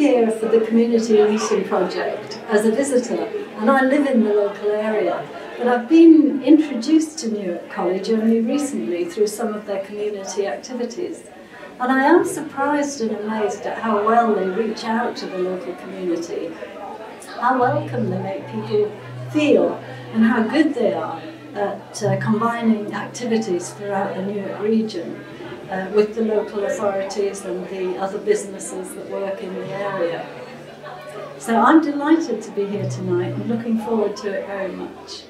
here for the Community Leasing Project as a visitor, and I live in the local area. But I've been introduced to Newark College only recently through some of their community activities. And I am surprised and amazed at how well they reach out to the local community, how welcome they make people feel, and how good they are at uh, combining activities throughout the Newark region uh, with the local authorities and the other businesses that work in the area. So I'm delighted to be here tonight and looking forward to it very much.